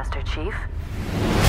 Master Chief.